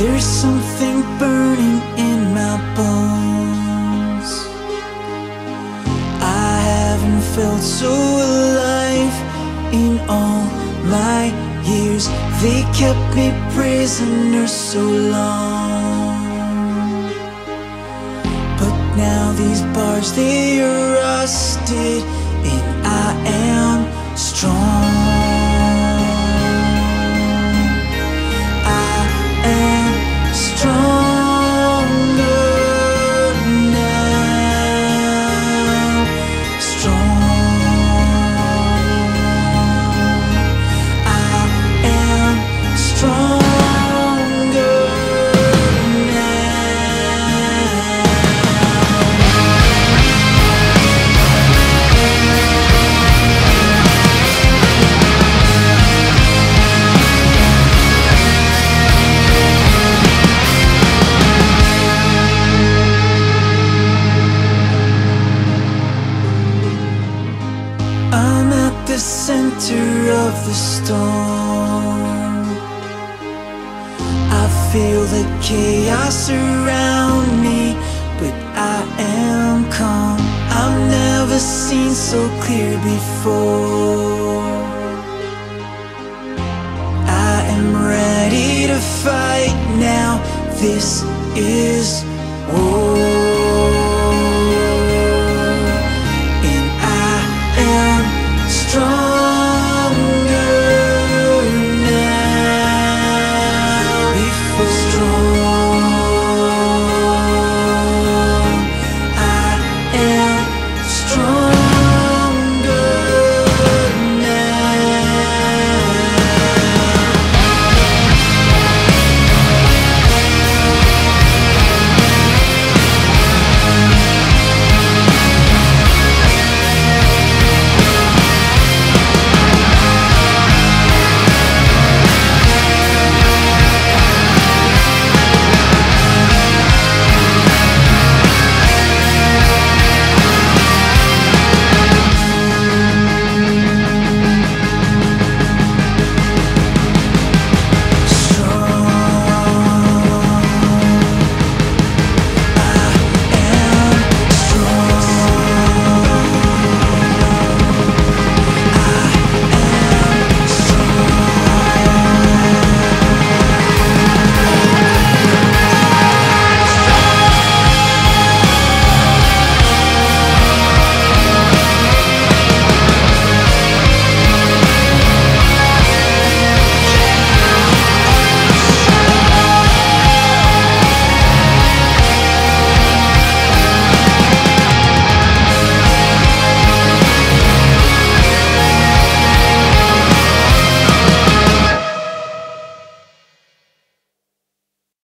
There's something burning in my bones. I haven't felt so alive in all my years. They kept me prisoner so long. But now these bars they are rusted, and I am center of the storm. I feel the chaos around me, but I am calm. I've never seen so clear before. I am ready to fight now. This is war.